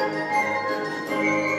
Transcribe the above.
Música